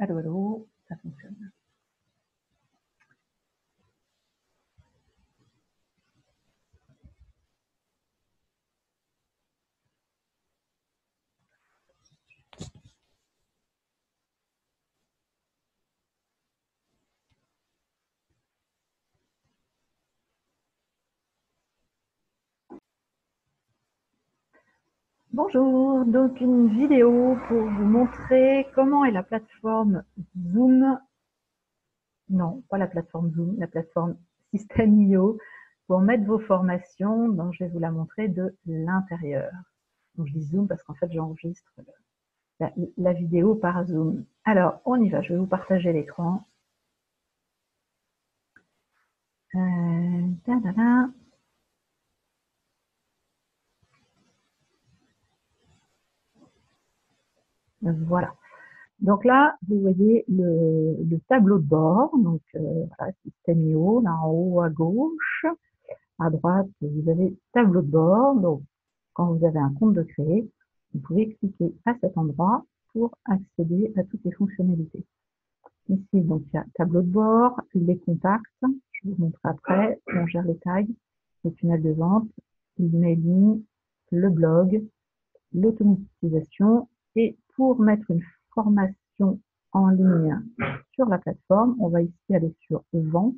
Claro, pero hubo la función. Bonjour, donc une vidéo pour vous montrer comment est la plateforme Zoom, non pas la plateforme Zoom, la plateforme System.io pour mettre vos formations, donc je vais vous la montrer de l'intérieur. Donc je dis Zoom parce qu'en fait j'enregistre la, vidéo par Zoom. Alors on y va, je vais vous partager l'écran. Euh, Voilà. Donc là, vous voyez le, tableau de bord. Donc euh, voilà, système là en haut à gauche. À droite, vous avez tableau de bord. Donc quand vous avez un compte de créer, vous pouvez cliquer à cet endroit pour accéder à toutes les fonctionnalités. Ici, donc il y a tableau de bord, les contacts, je vous montre après, on gère les tags, le tunnel de vente, l'emailing, le blog, l'automatisation et pour mettre une formation en ligne sur la plateforme, on va ici aller sur Vente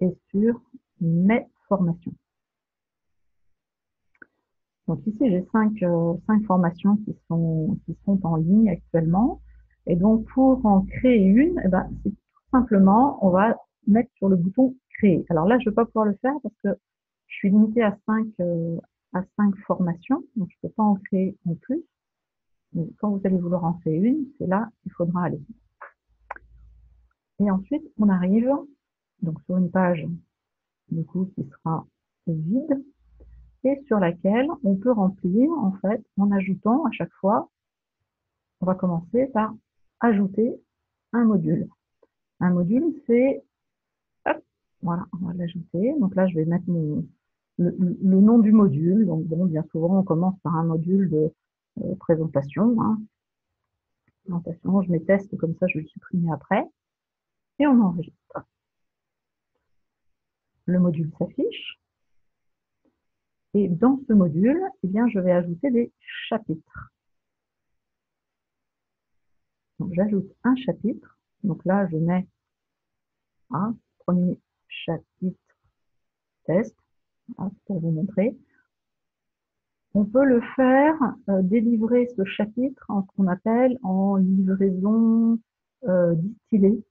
et sur Mes formations. Donc ici, j'ai cinq, euh, cinq, formations qui sont, qui sont en ligne actuellement. Et donc, pour en créer une, eh ben, c'est tout simplement, on va mettre sur le bouton Créer. Alors là, je ne vais pas pouvoir le faire parce que je suis limitée à cinq, euh, à cinq formations, donc je ne peux pas en créer en plus quand vous allez vouloir en faire une, c'est là qu'il faudra aller. Et ensuite, on arrive donc sur une page du coup qui sera vide et sur laquelle on peut remplir en fait en ajoutant à chaque fois. On va commencer par ajouter un module. Un module, c'est voilà, on va l'ajouter. Donc là, je vais mettre le, le, nom du module. Donc bon, bien souvent, on commence par un module de euh, présentation. Hein. Présentation, je mets test, comme ça je vais le supprimer après. Et on enregistre. Le module s'affiche. Et dans ce module, eh bien, je vais ajouter des chapitres. J'ajoute un chapitre. Donc là, je mets un premier chapitre test, pour vous montrer. On peut le faire, euh, délivrer ce chapitre en ce qu'on appelle en livraison euh, distillée.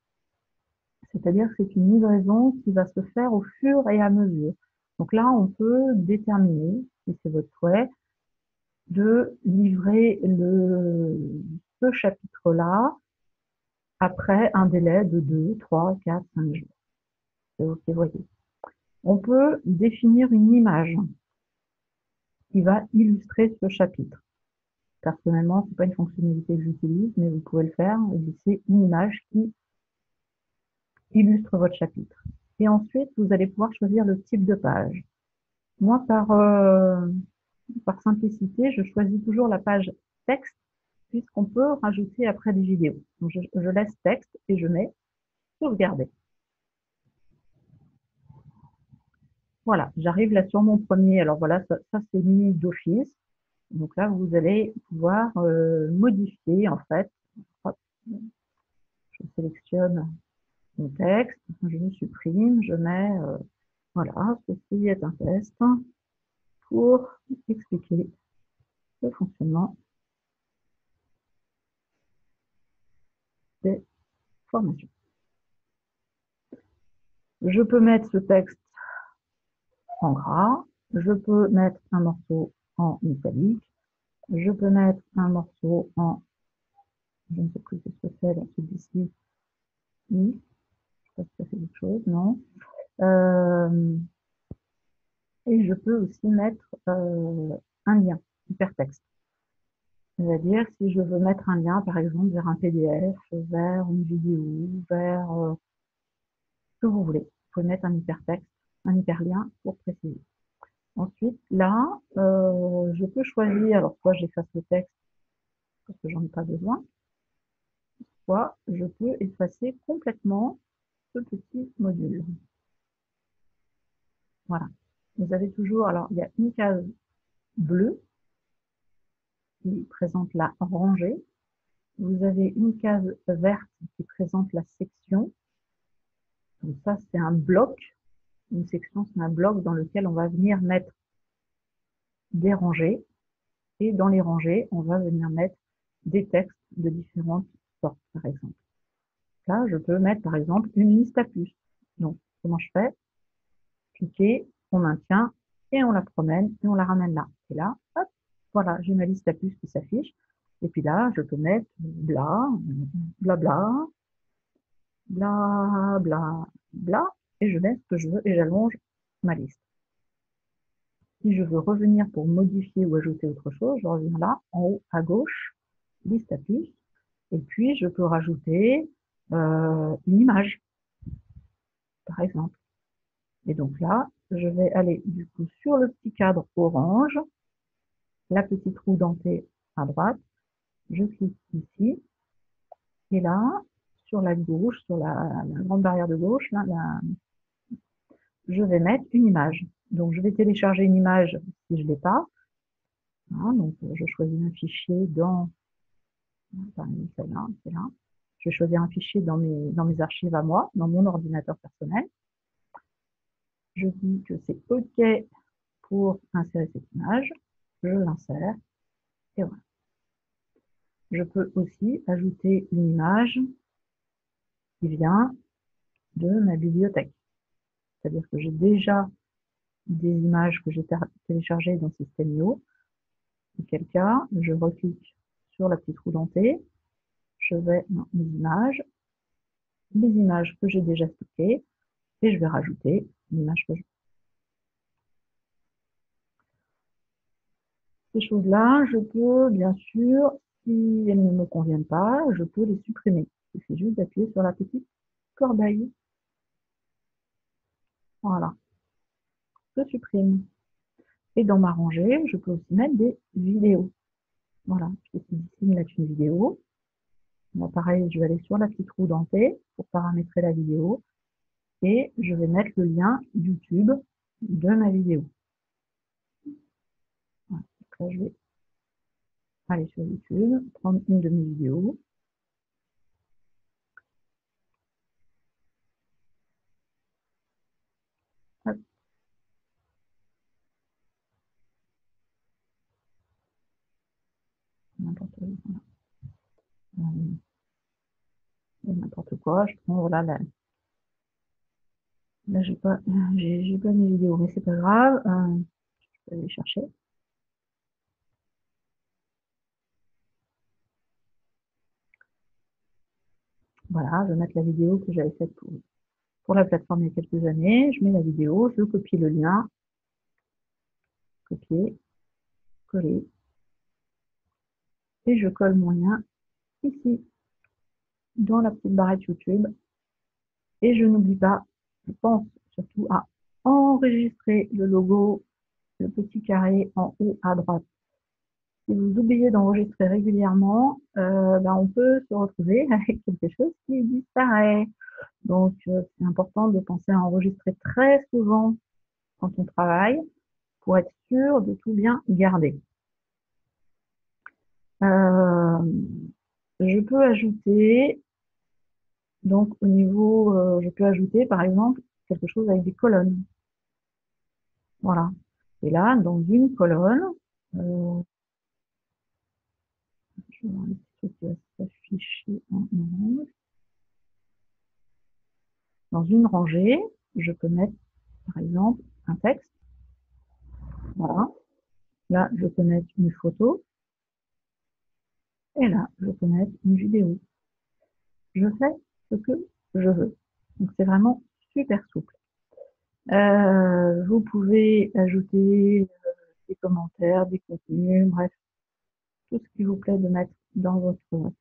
C'est-à-dire que c'est une livraison qui va se faire au fur et à mesure. Donc là, on peut déterminer, si c'est votre souhait, de livrer ce chapitre-là après un délai de 2, 3, 4, 5 jours. OK, voyez. On peut définir une image qui va illustrer ce chapitre. Personnellement, ce n'est pas une fonctionnalité que j'utilise, mais vous pouvez le faire, glisser une image qui illustre votre chapitre. Et ensuite, vous allez pouvoir choisir le type de page. Moi, par, euh, par simplicité, je choisis toujours la page texte, puisqu'on peut rajouter après des vidéos. Je laisse texte et je mets sauvegarder. Voilà, j'arrive là sur mon premier. Alors voilà, ça, c'est mis d'office. Donc là, vous allez pouvoir euh, modifier en fait. Je sélectionne mon texte, je le supprime, je mets, euh, voilà, ceci est un test pour expliquer le fonctionnement des formations. Je peux mettre ce texte en gras. Je peux mettre un morceau en italique. Je peux mettre un morceau en, je ne sais plus ce que c'est, celui-ci. Oui. Je sais pas si ça fait quelque chose, non. Euh, et je peux aussi mettre euh, un lien, hypertexte. C'est-à-dire, si je veux mettre un lien, par exemple, vers un PDF, vers une vidéo, vers euh, ce que vous voulez, vous pouvez mettre un hypertexte un hyperlien pour préciser. Ensuite, là, euh, je peux choisir, alors soit j'efface le texte, parce que j'en ai pas besoin. fois, je peux effacer complètement ce petit module. Voilà. Vous avez toujours, alors il y a une case bleue qui présente la rangée. Vous avez une case verte qui présente la section. Donc ça, c'est un bloc. Une section, c'est un bloc dans lequel on va venir mettre des rangées. Et dans les rangées, on va venir mettre des textes de différentes sortes, par exemple. Là, je peux mettre, par exemple, une liste à puces. Donc, comment je fais? Cliquer, on maintient, et on la promène, et on la ramène là. Et là, hop, voilà, j'ai ma liste à puces qui s'affiche. Et puis là, je peux mettre bla, bla, bla, bla, bla, bla, et je mets ce que je veux et j'allonge ma liste. Si je veux revenir pour modifier ou ajouter autre chose, je reviens là, en haut à gauche, liste à puces, et puis je peux rajouter euh, une image, par exemple. Et donc là, je vais aller du coup sur le petit cadre orange, la petite roue dentée à droite, je clique ici, et là, sur la gauche, sur la, grande barrière de gauche, là, je vais mettre une image. Donc je vais télécharger une image si je ne l'ai pas. donc je choisis un fichier dans, là. Je vais choisir un fichier dans mes archives à moi, dans mon ordinateur personnel. Je dis que c'est OK pour insérer cette image. Je l'insère. Et voilà. Je peux aussi ajouter une image qui vient de ma bibliothèque. C'est-à-dire que j'ai déjà des images que j'ai téléchargées dans System.io. Auquel cas, je reclique sur la petite roue dentée, je vais dans mes images, les images que j'ai déjà stockées, et je vais rajouter l'image que je Ces choses-là, je peux, bien sûr, si elles ne me conviennent pas, je peux les supprimer. Il suffit juste d'appuyer sur la petite corbeille. Voilà. Je supprime. Et dans ma rangée, je peux aussi mettre des vidéos. Voilà, je peux ici mettre une vidéo. pareil, je vais aller sur la petite roue dentée pour paramétrer la vidéo. Et je vais mettre le lien YouTube de ma vidéo. Là, je vais aller sur YouTube, prendre une de mes vidéos. N'importe n'importe quoi, je prends voilà Là, j'ai pas, j'ai pas mes vidéos, mais c'est pas grave. Euh, je peux aller chercher. Voilà, je vais mettre la vidéo que j'avais faite pour, pour la plateforme il y a quelques années. Je mets la vidéo, je copie le lien. Copier, coller. Et je colle mon lien ici, dans la petite barrette YouTube. Et je n'oublie pas, je pense surtout à enregistrer le logo, le petit carré en haut à droite si vous oubliez d'enregistrer régulièrement, euh, ben, on peut se retrouver avec quelque chose qui disparaît. Donc, euh, c'est important de penser à enregistrer très souvent quand on travaille pour être sûr de tout bien garder. Euh, je peux ajouter, donc au niveau, je peux ajouter par exemple quelque chose avec des colonnes. Voilà. Et là, dans une colonne, dans une rangée, je peux mettre, par exemple, un texte. Voilà. Là, je peux mettre une photo. Et là, je peux mettre une vidéo. Je fais ce que je veux. Donc, c'est vraiment super souple. Euh, vous pouvez ajouter euh, des commentaires, des contenus, bref, tout ce qui vous plaît de mettre dans votre,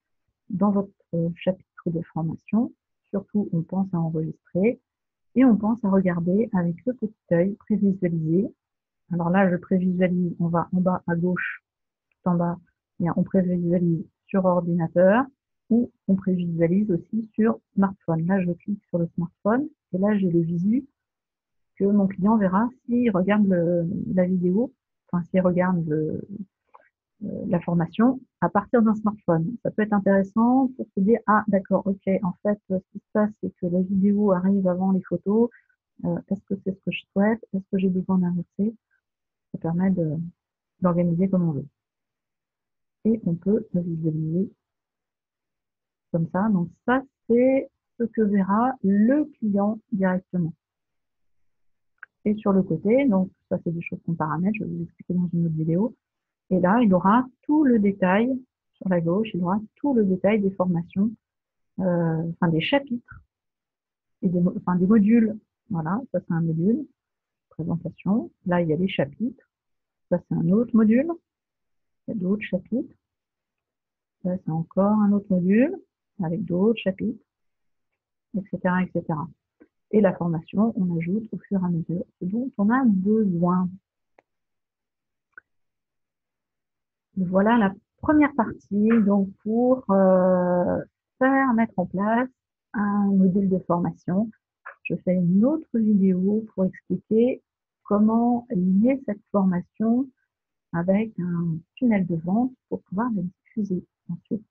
dans votre chapitre de formation. Surtout, on pense à enregistrer et on pense à regarder avec le petit œil prévisualiser. Alors là, je prévisualise, on va en bas à gauche, tout en bas, on prévisualise sur ordinateur. ou on prévisualise aussi sur smartphone. Là, je clique sur le smartphone et là, j'ai le visu que mon client verra s'il regarde la vidéo, enfin s'il regarde euh, la formation à partir d'un smartphone. Ça peut être intéressant pour se dire, ah d'accord, ok, en fait, ce qui se passe, c'est que la vidéo arrive avant les photos. Euh, est-ce que c'est ce que je souhaite? Est-ce que j'ai besoin d'inverser Ça permet d'organiser comme on veut. Et on peut visualiser comme ça. Donc ça, c'est ce que verra le client directement. Et sur le côté, donc ça c'est des choses qu'on paramètre, je vais vous expliquer dans une autre vidéo. Et là, il aura tout le détail, sur la gauche, il aura tout le détail des formations, euh, enfin des chapitres, et des, enfin des modules. Voilà, ça c'est un module, présentation. Là, il y a des chapitres. Ça c'est un autre module. Il y a d'autres chapitres. Ça c'est encore un autre module avec d'autres chapitres, etc., etc et la formation, on ajoute au fur et à mesure ce dont on a besoin. Voilà la première partie donc pour euh, faire mettre en place un module de formation. Je fais une autre vidéo pour expliquer comment lier cette formation avec un tunnel de vente pour pouvoir la diffuser ensuite.